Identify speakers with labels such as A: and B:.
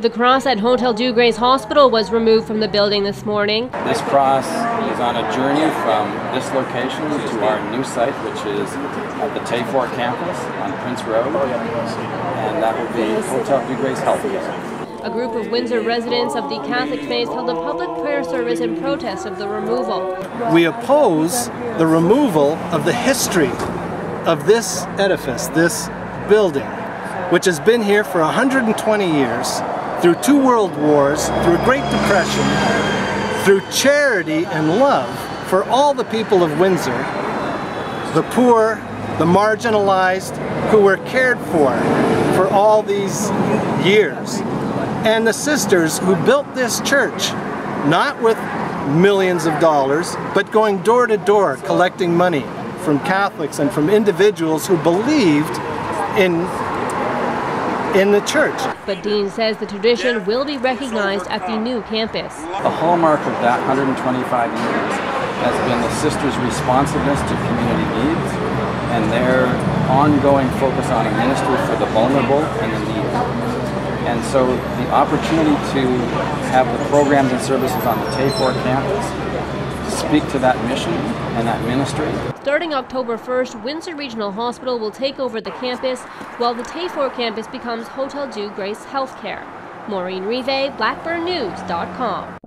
A: The cross at Hotel Dieu Grace Hospital was removed from the building this morning.
B: This cross is on a journey from this location to our new site, which is at the Tayfour campus on Prince Road, and that will be Hotel Dieu Grace Healthcare.
A: A group of Windsor residents of the Catholic faith held a public prayer service in protest of the removal.
C: We oppose the removal of the history of this edifice, this building, which has been here for 120 years through two world wars, through a Great Depression, through charity and love for all the people of Windsor, the poor, the marginalized, who were cared for for all these years, and the sisters who built this church, not with millions of dollars, but going door to door collecting money from Catholics and from individuals who believed in in the church.
A: But Dean says the tradition will be recognized at the new campus.
B: The hallmark of that 125 years has been the sisters' responsiveness to community needs and their ongoing focus on a ministry for the vulnerable and the needy so the opportunity to have the programs and services on the Tayfour campus speak to that mission and that ministry.
A: Starting October 1st, Windsor Regional Hospital will take over the campus, while the Tayfour campus becomes Hotel Dieu Grace Healthcare. Maureen Revait, BlackburnNews.com.